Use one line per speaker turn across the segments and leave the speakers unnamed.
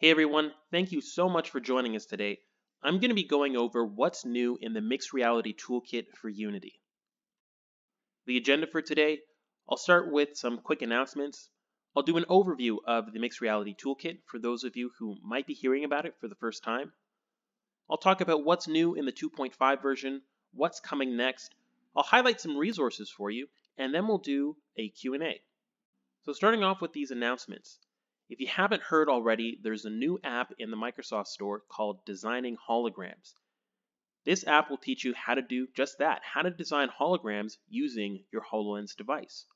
Hey everyone, thank you so much for joining us today. I'm going to be going over what's new in the Mixed Reality Toolkit for Unity. The agenda for today, I'll start with some quick announcements. I'll do an overview of the Mixed Reality Toolkit for those of you who might be hearing about it for the first time. I'll talk about what's new in the 2.5 version, what's coming next. I'll highlight some resources for you, and then we'll do a Q&A. So starting off with these announcements, if you haven't heard already, there's a new app in the Microsoft Store called Designing Holograms. This app will teach you how to do just that, how to design holograms using your HoloLens device.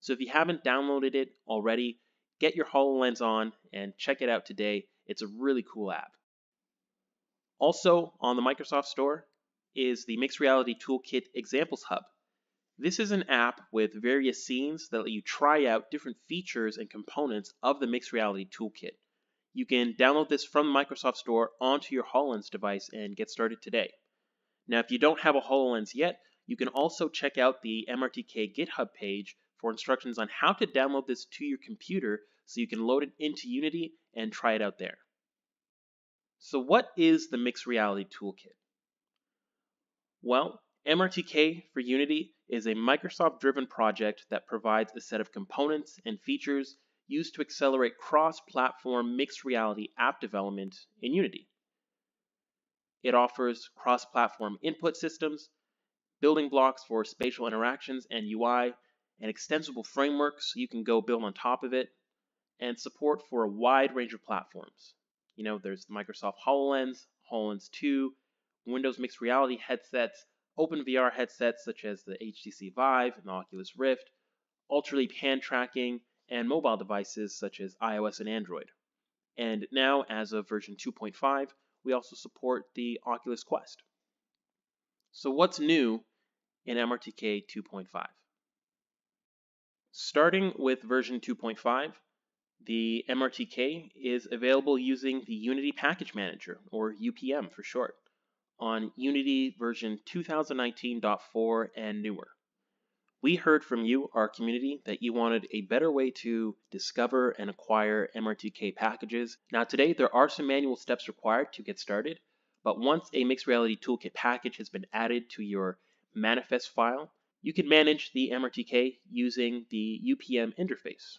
So if you haven't downloaded it already, get your HoloLens on and check it out today. It's a really cool app. Also on the Microsoft Store is the Mixed Reality Toolkit Examples Hub. This is an app with various scenes that let you try out different features and components of the Mixed Reality Toolkit. You can download this from the Microsoft Store onto your HoloLens device and get started today. Now, if you don't have a HoloLens yet, you can also check out the MRTK GitHub page for instructions on how to download this to your computer so you can load it into Unity and try it out there. So what is the Mixed Reality Toolkit? Well, MRTK for Unity is a Microsoft-driven project that provides a set of components and features used to accelerate cross-platform mixed reality app development in Unity. It offers cross-platform input systems, building blocks for spatial interactions and UI, an extensible framework so you can go build on top of it, and support for a wide range of platforms. You know, there's Microsoft HoloLens, HoloLens 2, Windows Mixed Reality headsets, open VR headsets such as the HTC Vive and the Oculus Rift, ultra-leap hand tracking, and mobile devices such as iOS and Android. And now, as of version 2.5, we also support the Oculus Quest. So what's new in MRTK 2.5? Starting with version 2.5, the MRTK is available using the Unity Package Manager, or UPM for short on Unity version 2019.4 and newer. We heard from you, our community, that you wanted a better way to discover and acquire MRTK packages. Now today there are some manual steps required to get started, but once a Mixed Reality Toolkit package has been added to your manifest file, you can manage the MRTK using the UPM interface.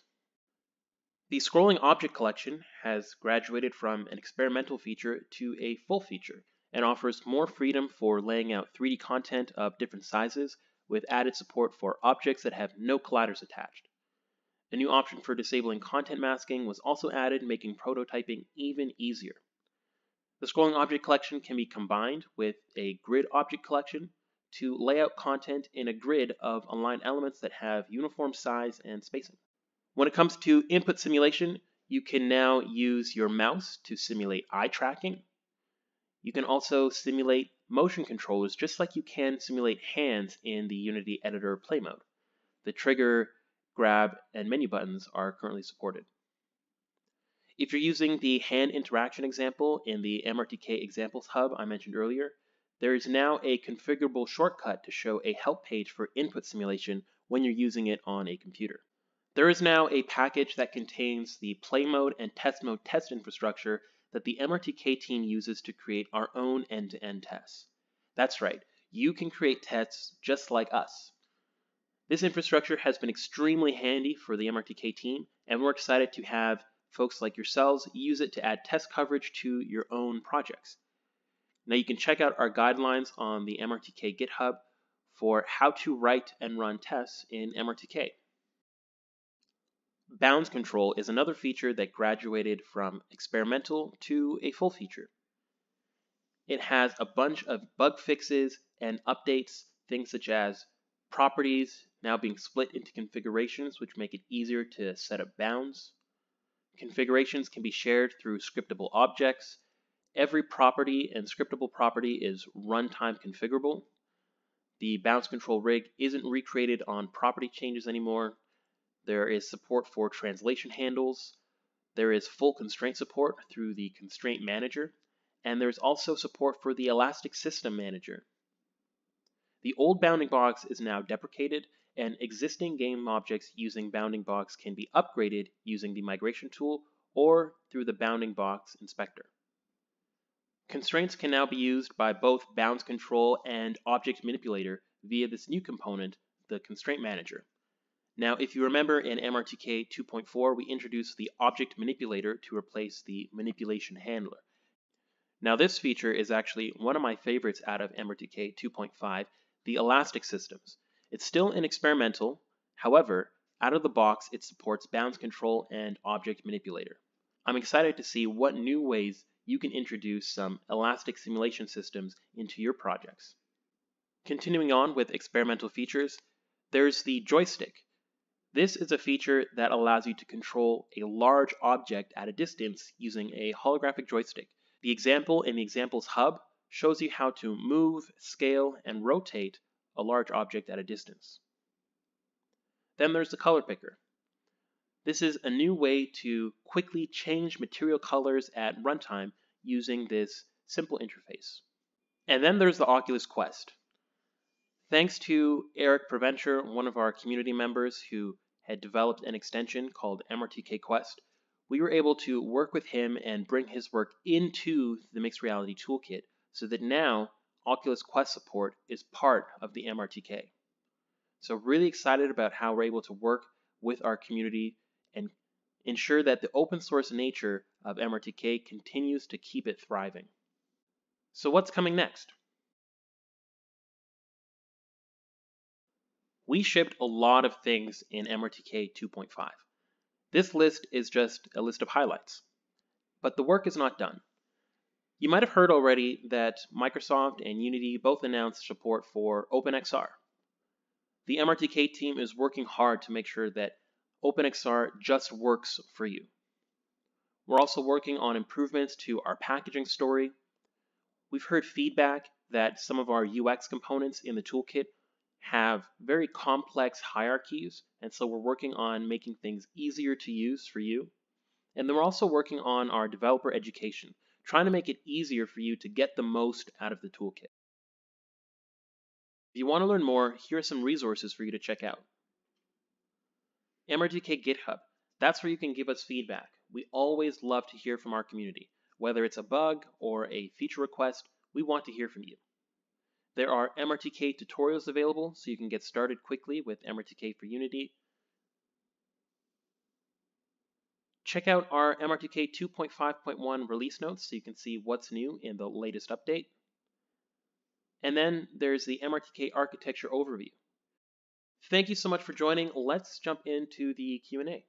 The scrolling object collection has graduated from an experimental feature to a full feature and offers more freedom for laying out 3D content of different sizes with added support for objects that have no colliders attached. A new option for disabling content masking was also added, making prototyping even easier. The scrolling object collection can be combined with a grid object collection to lay out content in a grid of aligned elements that have uniform size and spacing. When it comes to input simulation, you can now use your mouse to simulate eye tracking you can also simulate motion controllers just like you can simulate hands in the Unity Editor Play mode. The trigger, grab, and menu buttons are currently supported. If you're using the hand interaction example in the MRTK Examples Hub I mentioned earlier, there is now a configurable shortcut to show a help page for input simulation when you're using it on a computer. There is now a package that contains the play mode and test mode test infrastructure that the MRTK team uses to create our own end-to-end tests. That's right, you can create tests just like us. This infrastructure has been extremely handy for the MRTK team, and we're excited to have folks like yourselves use it to add test coverage to your own projects. Now you can check out our guidelines on the MRTK GitHub for how to write and run tests in MRTK. Bounds control is another feature that graduated from experimental to a full feature. It has a bunch of bug fixes and updates, things such as properties now being split into configurations, which make it easier to set up bounds. Configurations can be shared through scriptable objects. Every property and scriptable property is runtime configurable. The bounds control rig isn't recreated on property changes anymore. There is support for translation handles. There is full constraint support through the Constraint Manager. And there's also support for the Elastic System Manager. The old bounding box is now deprecated, and existing game objects using bounding box can be upgraded using the migration tool or through the bounding box inspector. Constraints can now be used by both bounds control and object manipulator via this new component, the constraint manager. Now, if you remember in MRTK 2.4, we introduced the object manipulator to replace the manipulation handler. Now, this feature is actually one of my favorites out of MRTK 2.5, the elastic systems. It's still experimental, however, out of the box it supports bounds control and object manipulator. I'm excited to see what new ways you can introduce some elastic simulation systems into your projects. Continuing on with experimental features, there's the joystick. This is a feature that allows you to control a large object at a distance using a holographic joystick. The example in the examples hub shows you how to move, scale, and rotate a large object at a distance. Then there's the color picker. This is a new way to quickly change material colors at runtime using this simple interface. And then there's the Oculus Quest. Thanks to Eric Provencher, one of our community members who had developed an extension called MRTK Quest, we were able to work with him and bring his work into the Mixed Reality Toolkit so that now Oculus Quest support is part of the MRTK. So really excited about how we're able to work with our community and ensure that the open source nature of MRTK continues to keep it thriving. So what's coming next? We shipped a lot of things in MRTK 2.5. This list is just a list of highlights. But the work is not done. You might have heard already that Microsoft and Unity both announced support for OpenXR. The MRTK team is working hard to make sure that OpenXR just works for you. We're also working on improvements to our packaging story. We've heard feedback that some of our UX components in the toolkit have very complex hierarchies, and so we're working on making things easier to use for you. And then we're also working on our developer education, trying to make it easier for you to get the most out of the toolkit. If you want to learn more, here are some resources for you to check out. MRTK GitHub. That's where you can give us feedback. We always love to hear from our community. Whether it's a bug or a feature request, we want to hear from you. There are MRTK tutorials available so you can get started quickly with MRTK for Unity. Check out our MRTK 2.5.1 release notes so you can see what's new in the latest update. And then there's the MRTK architecture overview. Thank you so much for joining. Let's jump into the Q&A.